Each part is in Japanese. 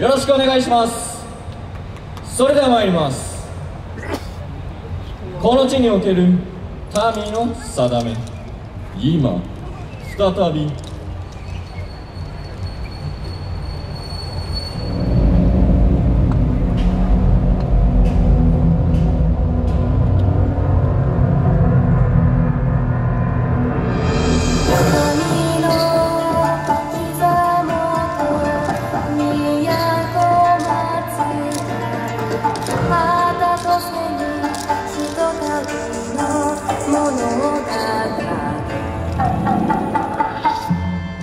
よろしくお願いします。それでは参ります。この地における民の定め。今再びこ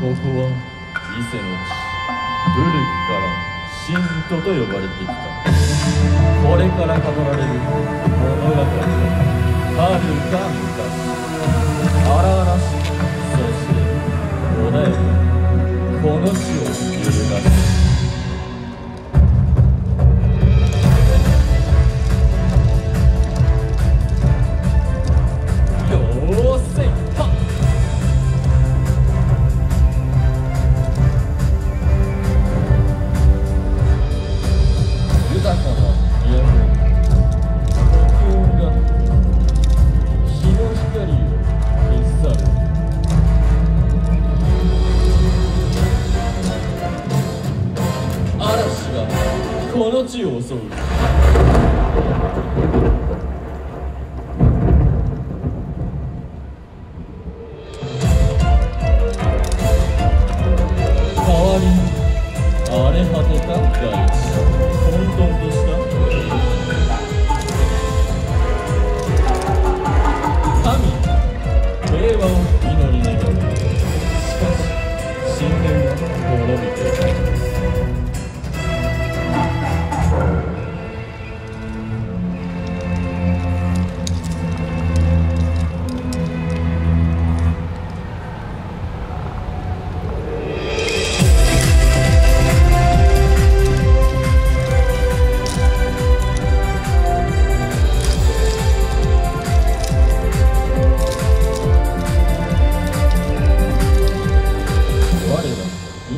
こは伊勢の地古くから神都と呼ばれてきた。これから語られる物語。ははるか昔嵐がこの地を襲う。代わりに荒れ果てた大地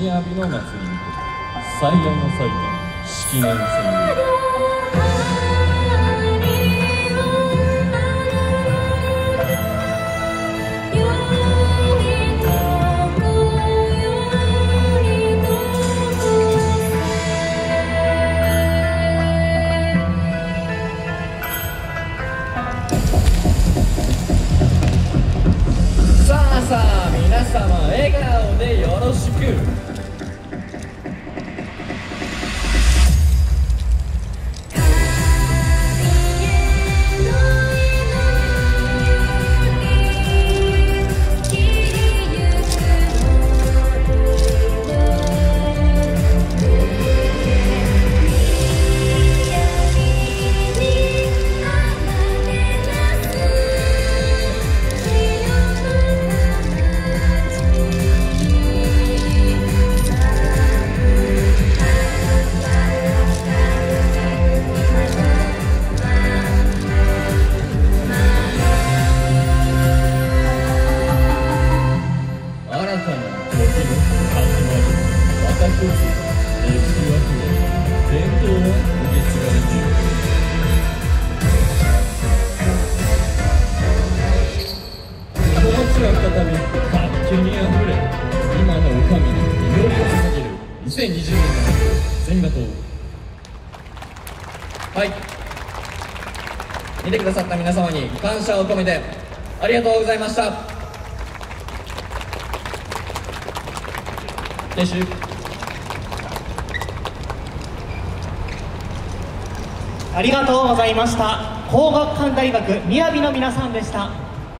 雅の祭りにて最大の祭典式年戦さあさあ皆様笑顔でよろしく。2020年の千賀島はい。見てくださった皆様に感謝を込めてありがとうございました。ありがとうございました。工学館大学雅の皆さんでした。